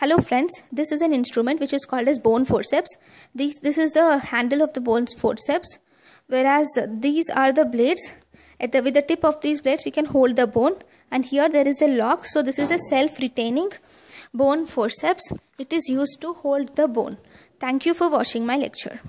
Hello friends, this is an instrument which is called as bone forceps. This, this is the handle of the bone forceps whereas these are the blades. At the, with the tip of these blades we can hold the bone and here there is a lock. So this is a self-retaining bone forceps. It is used to hold the bone. Thank you for watching my lecture.